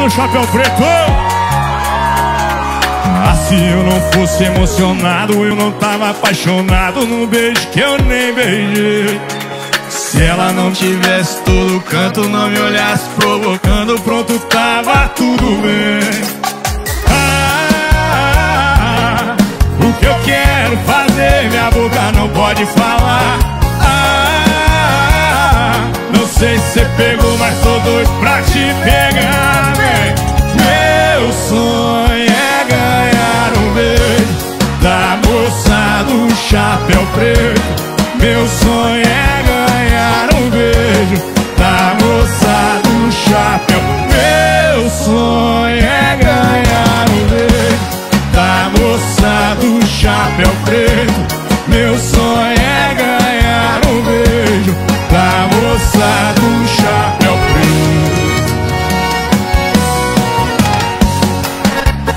do chapéu preto. Ah, se eu não fosse emocionado, eu não tava apaixonado num beijo que eu nem beijei. Se ela não tivesse todo canto, não me olhasse provocando, pronto, tava tudo bem. Ah, o que eu quero fazer, minha boca não pode falar. Sei se você pegou, mas tô doido pra te pegar, vem. Meu sonho é ganhar um beijo da moça do chapéu preto. Meu sonho é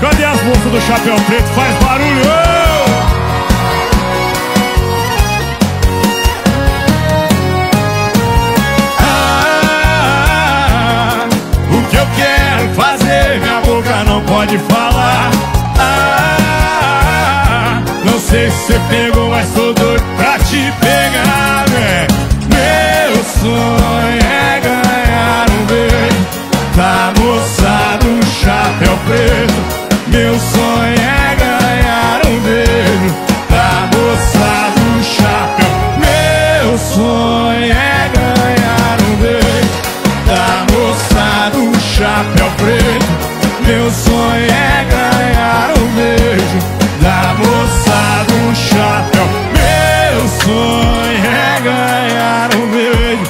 Cadê as moças do chapéu preto? Faz barulho! Ah, o que eu quero fazer, minha boca não pode falar sei se você pegou, mas tô doido sonho é ganhar um beijo da moça chapéu. Meu sonho é ganhar um beijo da moça do chapéu preto. Meu sonho é ganhar um beijo da moça do chapéu. Meu sonho é ganhar um beijo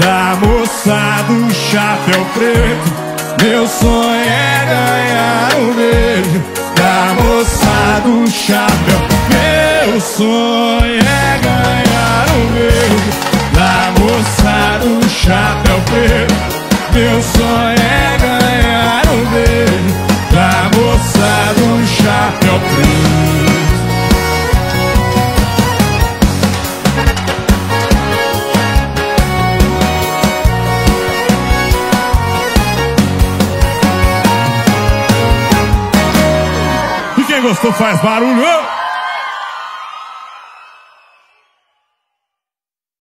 da moça do chapéu preto. Meu sonho é ganhar um beijo moça do chapéu. Meu sonho é Gostou faz barulho.